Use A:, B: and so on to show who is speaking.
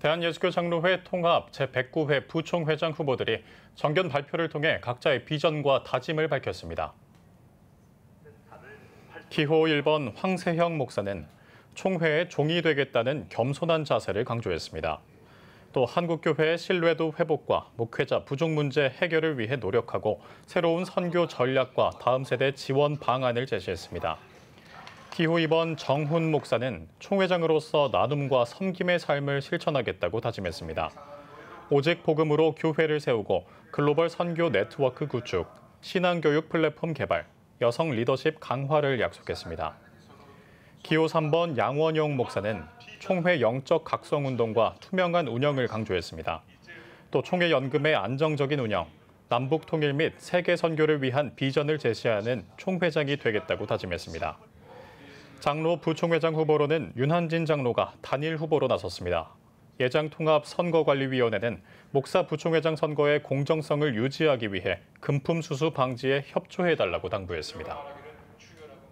A: 대한예수교 장로회 통합 제109회 부총회장 후보들이 정견 발표를 통해 각자의 비전과 다짐을 밝혔습니다. 기호 1번 황세형 목사는 총회의 종이 되겠다는 겸손한 자세를 강조했습니다. 또 한국교회의 신뢰도 회복과 목회자 부족 문제 해결을 위해 노력하고 새로운 선교 전략과 다음 세대 지원 방안을 제시했습니다. 기호 2번 정훈 목사는 총회장으로서 나눔과 섬김의 삶을 실천하겠다고 다짐했습니다. 오직 복음으로 교회를 세우고 글로벌 선교 네트워크 구축, 신앙교육 플랫폼 개발, 여성 리더십 강화를 약속했습니다. 기호 3번 양원용 목사는 총회 영적 각성 운동과 투명한 운영을 강조했습니다. 또 총회 연금의 안정적인 운영, 남북 통일 및 세계 선교를 위한 비전을 제시하는 총회장이 되겠다고 다짐했습니다. 장로 부총회장 후보로는 윤한진 장로가 단일 후보로 나섰습니다. 예장통합선거관리위원회는 목사 부총회장 선거의 공정성을 유지하기 위해 금품 수수 방지에 협조해달라고 당부했습니다.